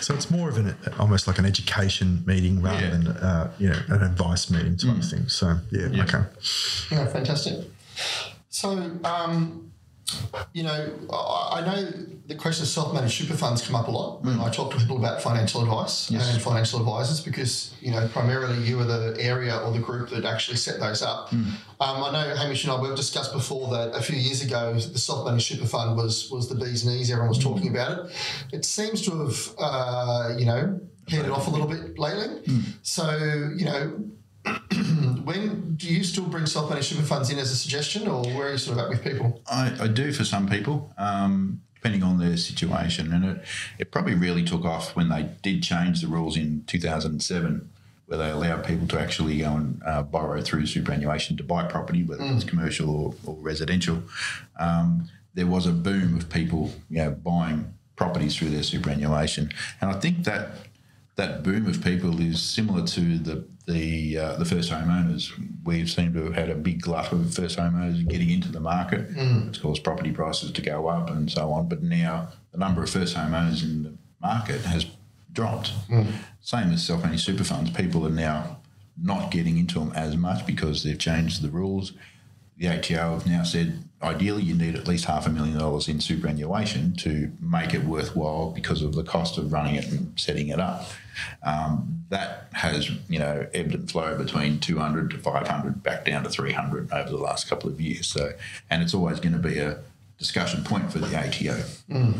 So it's more of an almost like an education meeting rather Yeah. than uh, you know an advice meeting type of thing. So yeah, Yeah. okay. Yeah, fantastic. So, um, you know, I, know the question of self-managed super funds come up a lot when I talk to people about financial advice Yes. and financial advisors because, you know, primarily you are the area or the group that actually set those up. Um, I know Hamish and I, we've discussed before that a few years ago, the self-managed super fund was, was the bee's knees. Everyone was talking about it. It seems to have, uh, you know, headed off a little bit lately. So, you know, <clears throat> when do you still bring self-managed super funds in as a suggestion, or where are you sort of at with people? I, I do for some people, um, depending on their situation, and it it probably really took off when they did change the rules in 2007, where they allowed people to actually go and uh, borrow through superannuation to buy property, whether it's commercial or, or residential. Um, there was a boom of people, you know, buying properties through their superannuation, and I think that that boom of people is similar to the the uh, the first homeowners. We seem to have had a big glut of first homeowners getting into the market. It's caused property prices to go up and so on. But now the number of first homeowners in the market has dropped. Same as self-managed super funds. People are now not getting into them as much because they've changed the rules. The ATO have now said ideally you need at least half a million dollars in superannuation to make it worthwhile because of the cost of running it and setting it up. Um, that has, you know, ebbed and flowed between 200 to 500, back down to 300 over the last couple of years. So, and it's always going to be a discussion point for the ATO.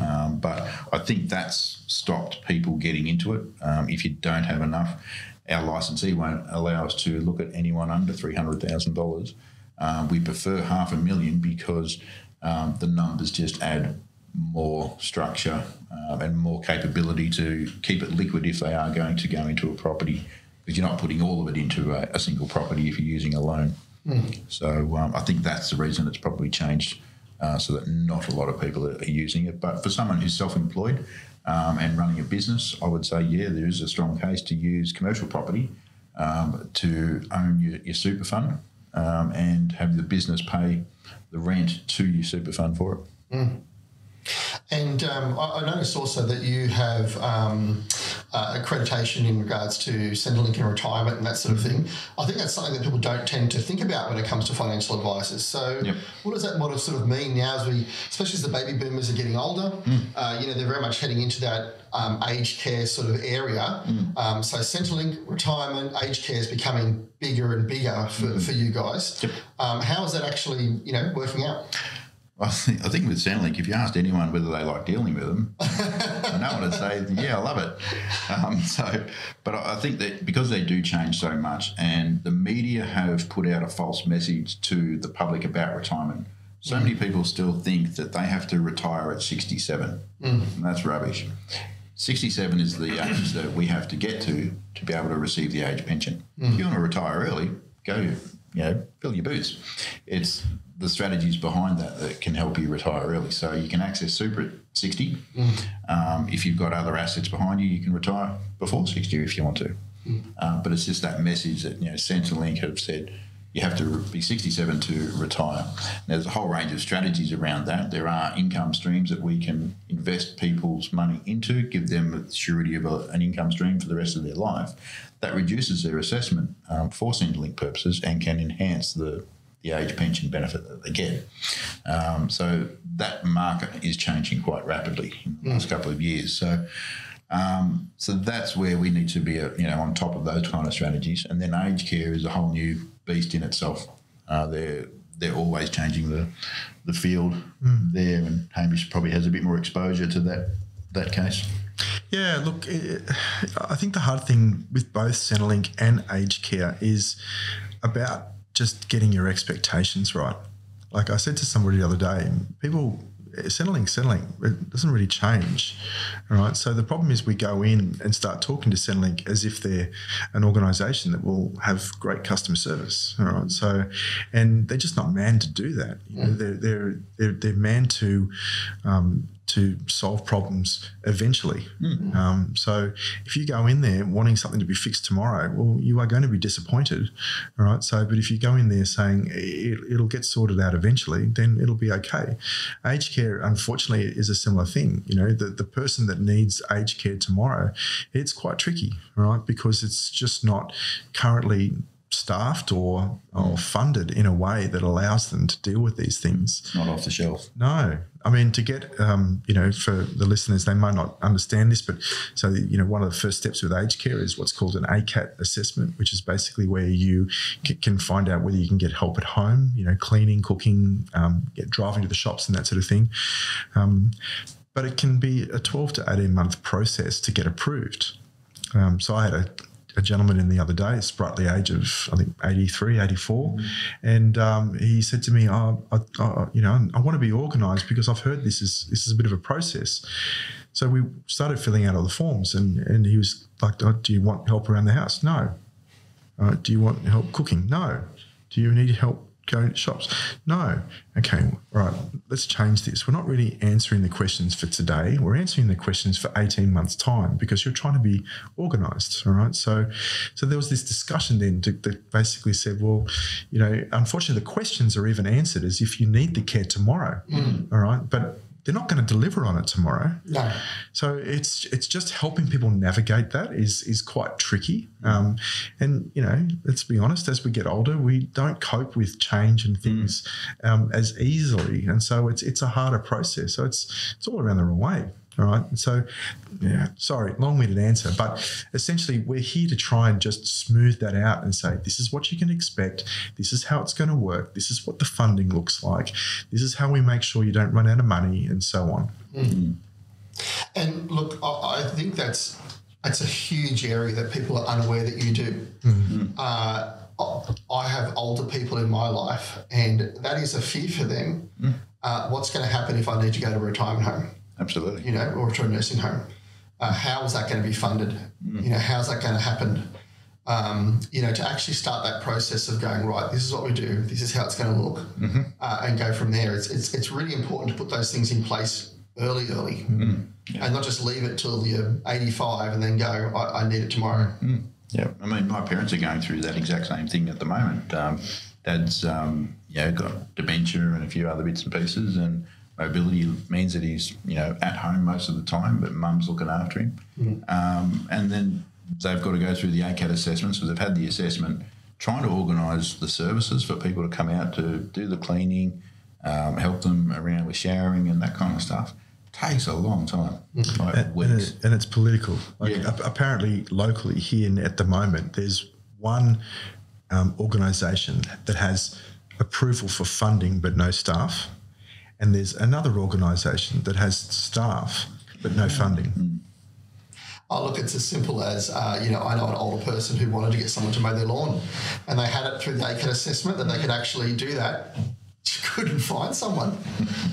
Um, but I think that's stopped people getting into it. Um, if you don't have enough, our licensee won't allow us to look at anyone under $300,000. Um, we prefer half a million because um, the numbers just add more structure um, and more capability to keep it liquid if they are going to go into a property because you're not putting all of it into a, a single property if you're using a loan. So um, I think that's the reason it's probably changed uh, so that not a lot of people are, using it. But for someone who's self-employed um, and running a business, I would say, yeah, there is a strong case to use commercial property um, to own your, your super fund um, and have the business pay the rent to your super fund for it. And um, I, I noticed also that you have um, uh, accreditation in regards to Centrelink and retirement and that sort of thing. I think that's something that people don't tend to think about when it comes to financial advisors. So, Yep. what does that model sort of mean now as we, especially as the baby boomers are getting older? Uh, you know, they're very much heading into that um, aged care sort of area. Um, so, Centrelink, retirement, aged care is becoming bigger and bigger for, for you guys. Um, how is that actually, you know, working out? I think, I think with Centrelink, if you asked anyone whether they like dealing with them, no one would say, "Yeah, I love it." Um, so, but I think that because they do change so much, and the media have put out a false message to the public about retirement, so mm. many people still think that they have to retire at sixty-seven, mm. and that's rubbish. Sixty-seven is the age that we have to get to to be able to receive the age pension. Mm. If you want to retire early, go, you know, fill your boots. It's the strategies behind that that can help you retire early. So you can access super at 60. Um, if you've got other assets behind you, you can retire before 60 if you want to. Um, but it's just that message that, you know, Centrelink have said you have to be 67 to retire. There's a whole range of strategies around that. There are income streams that we can invest people's money into, give them the surety of a, an income stream for the rest of their life. That reduces their assessment um, for Centrelink purposes and can enhance the the age pension benefit that they get. Um, so that market is changing quite rapidly in the last couple of years. So. Um, so that's where we need to be, uh, you know, on top of those kind of strategies. And then aged care is a whole new beast in itself. Uh, they're they're always changing the the field there, and Hamish probably has a bit more exposure to that that case. Yeah, look, it, I think the hard thing with both Centrelink and aged care is about just getting your expectations right. Like I said to somebody the other day, people Centrelink, Centrelink, it doesn't really change. All right. So the problem is we go in and start talking to Centrelink as if they're an organisation that will have great customer service. All right. So, and they're just not manned to do that. You know, they're, they're they're they're manned to um, to solve problems eventually. Um, so if you go in there wanting something to be fixed tomorrow, well, you are going to be disappointed. All right. So, but if you go in there saying it, it'll get sorted out eventually, then it'll be okay. Aged care, unfortunately, is a similar thing. You know, the, the person that needs aged care tomorrow, it's quite tricky, right? because it's just not currently staffed or, or funded in a way that allows them to deal with these things. Not off the shelf. No, I mean to get um, you know for the listeners, they might not understand this, but so you know one of the first steps with aged care is what's called an ACAT assessment, which is basically where you can find out whether you can get help at home, you know, cleaning, cooking, um, get driving to the shops and that sort of thing. Um, but it can be a 12 to 18 month process to get approved. Um, so I had a a gentleman in the other day, sprightly age of I think 83, 84, and um, he said to me, oh, I, I, "You know, I want to be organised because I've heard this is this is a bit of a process." So we started filling out all the forms, and and he was like, oh, "Do you want help around the house?" No. Uh, do you want help cooking? No. Do you need help to shops? No. Okay, right. Let's change this. We're not really answering the questions for today. We're answering the questions for 18 months' time because you're trying to be organised. All right. So so there was this discussion then to, that basically said, well, you know, unfortunately the questions are even answered as if you need the care tomorrow. Mm. All right. But they're not going to deliver on it tomorrow. No. So it's it's just helping people navigate that is is quite tricky. Um, and you know, let's be honest, as we get older, we don't cope with change and things um, as easily, and so it's it's a harder process. So it's it's all around the wrong way. All right. So, yeah, sorry, long winded answer. But essentially, we're here to try and just smooth that out and say, this is what you can expect. This is how it's going to work. This is what the funding looks like. This is how we make sure you don't run out of money and so on. And look, I, I think that's that's a huge area that people are unaware that you do. Uh, I have older people in my life, and that is a fear for them. Uh, what's going to happen if I need to go to a retirement home, Absolutely. you know, or to a nursing home? Uh, how is that going to be funded? You know, how's that going to happen? Um, you know, to actually start that process of going right. This is what we do. This is how it's going to look, uh, and go from there. It's, it's it's really important to put those things in place early, early, and not just leave it till you're 85 and then go. I, I need it tomorrow. Yeah, I mean, my parents are going through that exact same thing at the moment. Um, Dad's, um, yeah, got dementia and a few other bits and pieces, and mobility means that he's, you know, at home most of the time, but mum's looking after him. Um, and then they've got to go through the ACAT assessment, so they've had the assessment, trying to organise the services for people to come out to do the cleaning, um, help them around with showering and that kind of stuff. Takes a long time, like and, weeks. it, and it's political. Like Yeah. ap- apparently, locally here at the moment, there's one um, organisation that has approval for funding but no staff, and there's another organisation that has staff but no funding. Oh, look, it's as simple as, uh, you know, I know an older person who wanted to get someone to mow their lawn and they had it through the ACAT assessment that they could actually do that. Couldn't find someone,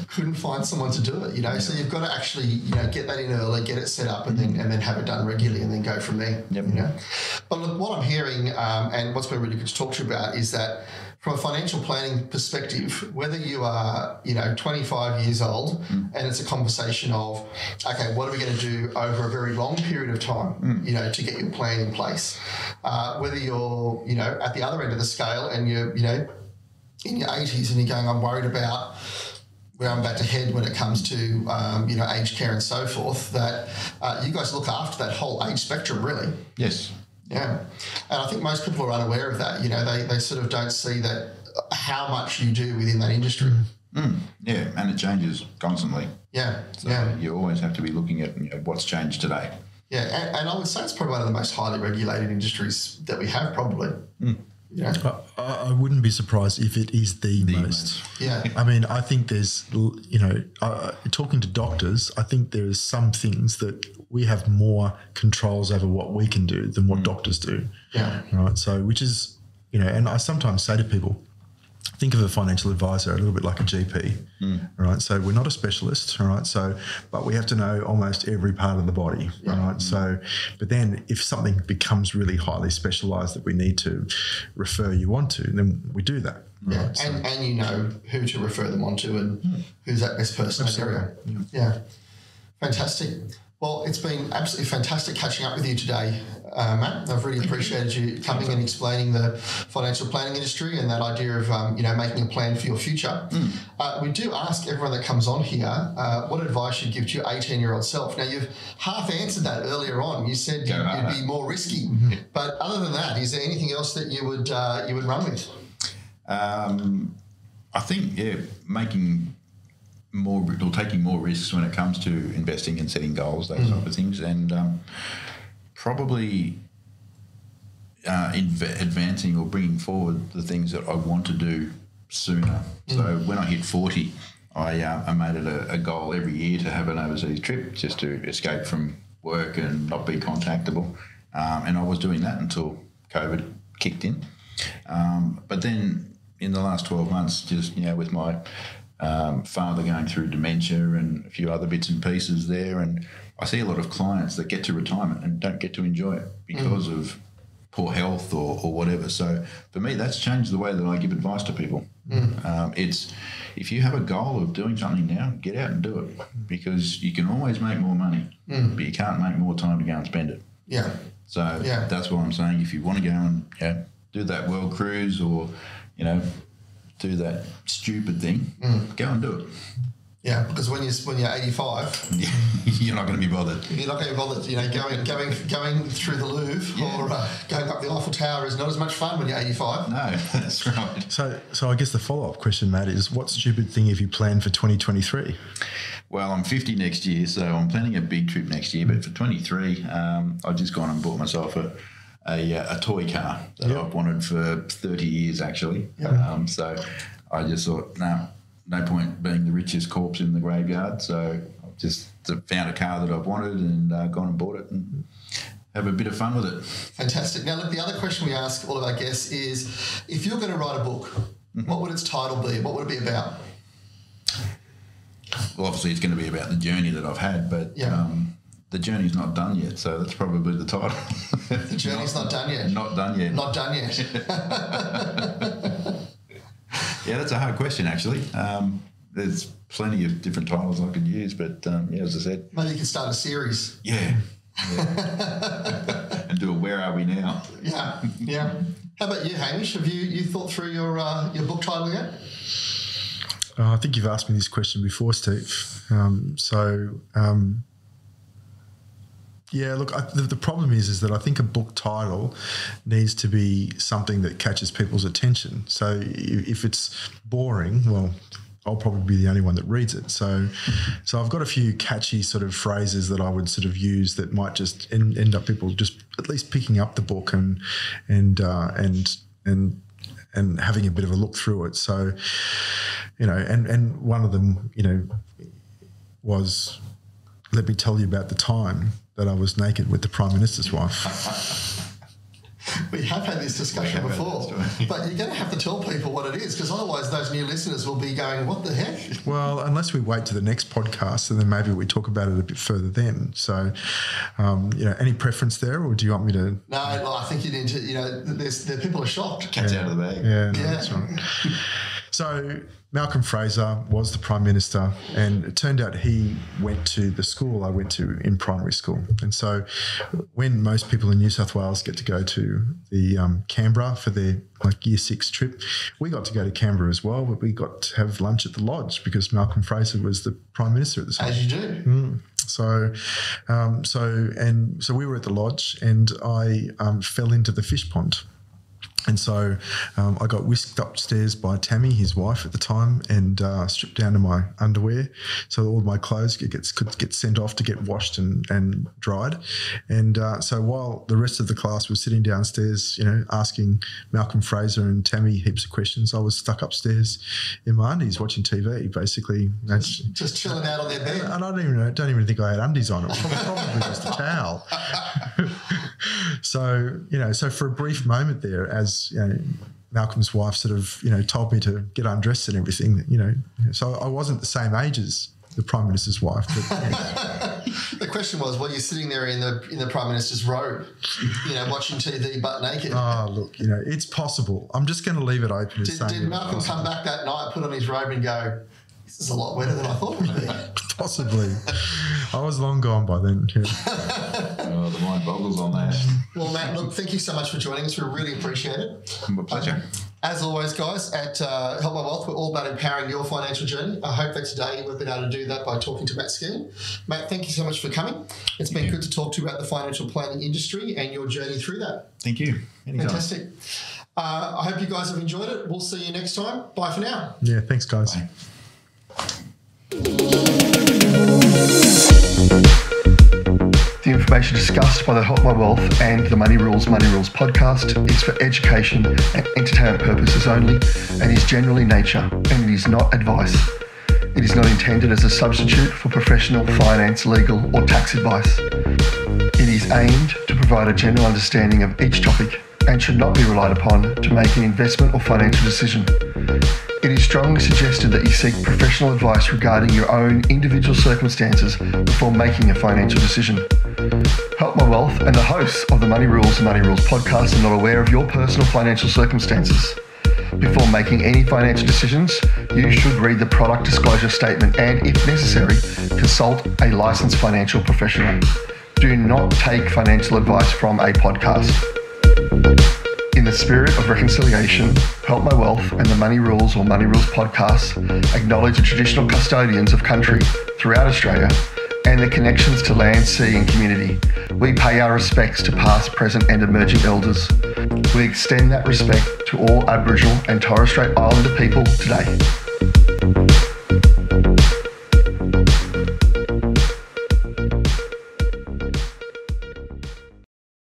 couldn't find someone to do it, you know. So you've got to actually, you know, get that in early, get it set up, and then and then have it done regularly, and then go from there. Yep. You know. But look, what I'm hearing, um, and what's been really good to talk to you about, is that from a financial planning perspective, whether you are, you know, 25 years old and it's a conversation of, okay, what are we going to do over a very long period of time, you know, to get your plan in place? Uh, whether you're, you know, at the other end of the scale and you're, you know, in your 80s and you're going, I'm worried about where I'm about to head when it comes to, um, you know, aged care and so forth, that uh, you guys look after that whole age spectrum, really. yes, Yeah. And I think most people are unaware of that. You know, they, they sort of don't see that how much you do within that industry. Mm. Mm. yeah, and it changes constantly. Yeah. So yeah. you always have to be looking at you know, what's changed today. Yeah. And, and I would say it's probably one of the most highly regulated industries that we have, probably. Mm. You know? I, I wouldn't be surprised if it is the, most. Yeah. I mean, I think there's, you know, uh, talking to doctors, I think there is some things that we have more controls over what we can do than what doctors do. Yeah. Right. So, which is, you know, and I sometimes say to people, think of a financial advisor a little bit like a GP, hmm. right? So we're not a specialist, all right? So, but we have to know almost every part of the body, all right? So, but then if something becomes really highly specialized that we need to refer you on to, then we do that. Yeah. Right. So, And, and you know who to refer them on to and hmm. who's that best person in that area. Yeah. Fantastic. Well, it's been absolutely fantastic catching up with you today, uh, Matt. I've really appreciated you coming and explaining the financial planning industry and that idea of um, you know making a plan for your future. Uh, we do ask everyone that comes on here uh, what advice you'd give to your 18 year old self. Now you've half answered that earlier on. You said you, you'd be more risky, but other than that, is there anything else that you would uh, you would run with? Um, I think yeah, making more or taking more risks when it comes to investing and setting goals, those type of things, and um, probably uh, inv- advancing or bringing forward the things that I want to do sooner. So when I hit forty, I uh, I made it a, a goal every year to have an overseas trip just to escape from work and not be contactable. um, and I was doing that until COVID kicked in. Um, but then in the last 12 months, just, you know, with my um, father going through dementia and a few other bits and pieces there, and I see a lot of clients that get to retirement and don't get to enjoy it because mm. of poor health or, or whatever. So for me, that's changed the way that I give advice to people. Mm. Um, it's if you have a goal of doing something now, get out and do it because you can always make more money, mm. but you can't make more time to go and spend it. Yeah. So yeah. that's what I'm saying. If you want to go and yeah, do that world cruise or, you know, do that stupid thing, mm. go and do it. Yeah, because when you're when you're 85, <laughs> you're not going to be bothered. <laughs> You're not going to be bothered. You know, going going going through the Louvre yeah. or uh, going up the Eiffel Tower is not as much fun when you're 85. No, <laughs> that's right. So, so I guess the follow up question, Matt, is what stupid thing have you planned for 2023? Well, I'm 50 next year, so I'm planning a big trip next year. But for 23, um, I've just gone and bought myself a a, uh, a toy car that yep. I've wanted for 30 years, actually. Yep. Um, so I just thought, no, nah, no point being the richest corpse in the graveyard. So I've just found a car that I've wanted and uh, gone and bought it and have a bit of fun with it. Fantastic. Now, look, the other question we ask all of our guests is if you're going to write a book, mm-hmm. what would its title be? What would it be about? Well, obviously, it's going to be about the journey that I've had, but yeah. um, the journey's not done yet, so that's probably the title. <laughs> the journey's not, not done yet. Not done yet. Not done yet. <laughs> yeah, that's a hard question, actually. Um, there's plenty of different titles I could use, but um, yeah, as I said, maybe you can start a series. Yeah. yeah. <laughs> and do a Where Are We Now? Yeah, yeah. How about you, Hamish? Have you you thought through your uh, your book title yet? Uh, I think you've asked me this question before, Steve. Um, so um, yeah, look, I, the, the, problem is, is that I think a book title needs to be something that catches people's attention. So if it's boring, well, I'll probably be the only one that reads it. So, so I've got a few catchy sort of phrases that I would sort of use that might just end, end up people just at least picking up the book and and uh, and and and having a bit of a look through it. So, you know, and and one of them, you know, was let me tell you about the time that I was naked with the Prime Minister's wife. <laughs> we have had this discussion before, but you're going to have to tell people what it is because otherwise those new listeners will be going, "What the heck?" Well, unless we wait to the next podcast and then maybe we talk about it a bit further then. So, um, you know, any preference there, or do you want me to? No, well, I think you need to. You know, there's the people are shocked. Cat's yeah. out of the bag. Yeah, no, yeah. that's right. <laughs> So Malcolm Fraser was the Prime Minister, and it turned out he went to the school I went to in primary school. And so, when most people in New South Wales get to go to the um, Canberra for their like year six trip, we got to go to Canberra as well, but we got to have lunch at the lodge because Malcolm Fraser was the Prime Minister at the time. As you do. Mm. So, um, so and so we were at the lodge, and I um, fell into the fish pond. And so um, I got whisked upstairs by Tamie, his wife at the time, and uh, stripped down to my underwear. So all my clothes get, could get sent off to get washed and, and dried. And uh, so while the rest of the class was sitting downstairs, you know, asking Malcolm Fraser and Tamie heaps of questions, I was stuck upstairs in my undies watching TV, basically. Just, just chilling out on their bed. And I don't even, don't even think I had undies on. It was probably just a towel. <laughs> so, you know, so for a brief moment there, as you know, Malcolm's wife sort of you know told me to get undressed and everything. You know, so I wasn't the same age as the prime minister's wife. But, you know. <laughs> the question was, were you sitting there in the in the prime minister's robe, you know, watching TV butt naked? Oh, look, you know, it's possible. I'm just going to leave it open. Did, did Malcolm come back that night, put on his robe, and go? This is a lot wetter than I thought it would be. <laughs> Possibly. I was long gone by then. Yeah. <laughs> oh, the mind boggles on that. Well, Matt, look, thank you so much for joining us. We really appreciate it. My pleasure. As always, guys, at uh, Help My Wealth, we're all about empowering your financial journey. I hope that today we've been able to do that by talking to Matt Skehan. Matt, thank you so much for coming. It's been good to talk to you about the financial planning industry and your journey through that. Thank you. Anytime. Fantastic. Uh, I hope you guys have enjoyed it. We'll see you next time. Bye for now. Yeah, thanks, guys. Bye. The information discussed by the Help My Wealth and the Money Rules Money Rules podcast is for education and entertainment purposes only and is generally nature and it is not advice. It is not intended as a substitute for professional finance, legal, or tax advice. It is aimed to provide a general understanding of each topic and should not be relied upon to make an investment or financial decision. It is strongly suggested that you seek professional advice regarding your own individual circumstances before making a financial decision. Help My Wealth and the hosts of the Money Rules and Money Rules podcast are not aware of your personal financial circumstances. Before making any financial decisions, you should read the product disclosure statement and, if necessary, consult a licensed financial professional. Do not take financial advice from a podcast. In the spirit of reconciliation, Help My Wealth and the Money Rules or Money Rules podcasts acknowledge the traditional custodians of country throughout Australia and their connections to land, sea, and community. We pay our respects to past, present, and emerging elders. We extend that respect to all Aboriginal and Torres Strait Islander people today.